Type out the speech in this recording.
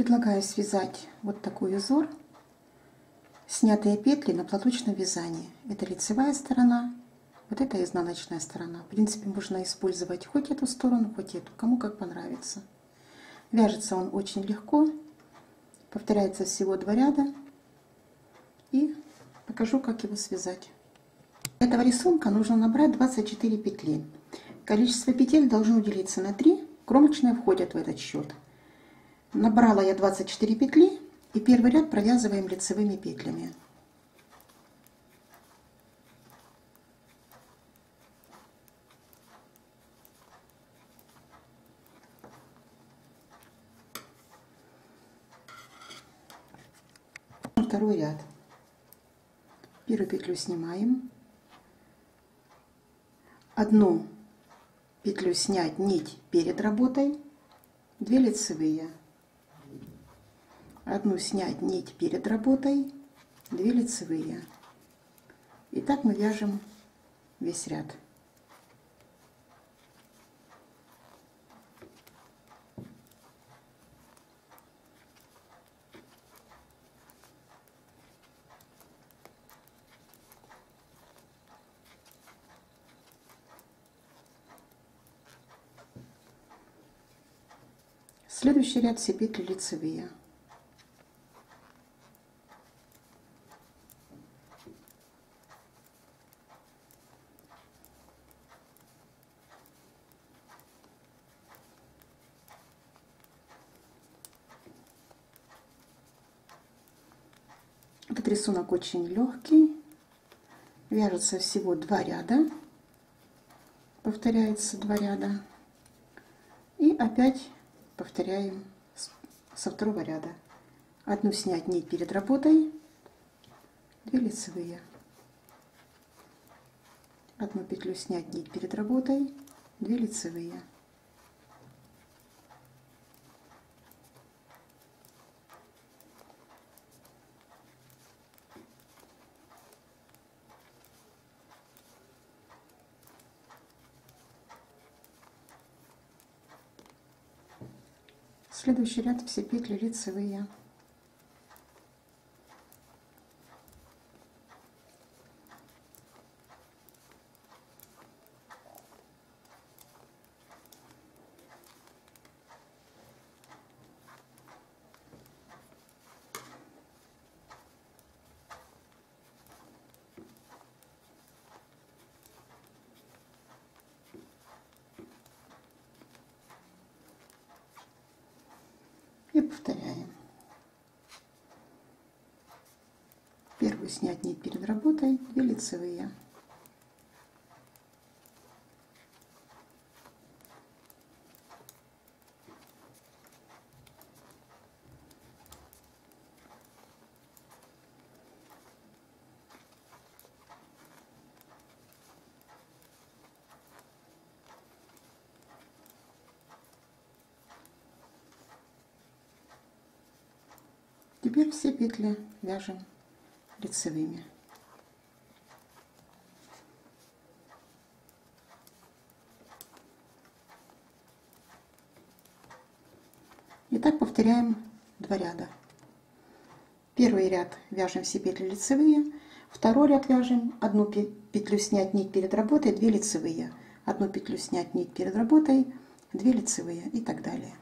Предлагаю связать вот такой узор. Снятые петли на платочном вязании. Это лицевая сторона, вот это изнаночная сторона. В принципе, можно использовать хоть эту сторону, хоть эту, кому как понравится. Вяжется он очень легко. Повторяется всего два ряда. И покажу, как его связать. Для этого рисунка нужно набрать 24 петли. Количество петель должно делиться на 3. Кромочные входят в этот счет. Набрала я 24 петли. И первый ряд провязываем лицевыми петлями. Второй ряд. Первую петлю снимаем. Одну петлю снять нить перед работой, две лицевые одну снять нить перед работой, две лицевые. И так мы вяжем весь ряд. Следующий ряд все петли лицевые. Этот рисунок очень легкий. Вяжется всего два ряда. Повторяется два ряда. И опять повторяем со второго ряда. Одну снять нить перед работой, две лицевые. Одну петлю снять нить перед работой, две лицевые. Следующий ряд все петли лицевые. И повторяем. Первую снять нить перед работой, две лицевые. Теперь все петли вяжем лицевыми. И так повторяем два ряда. Первый ряд вяжем все петли лицевые, второй ряд вяжем одну петлю снять нить перед работой, две лицевые, одну петлю снять нить перед работой, две лицевые и так далее.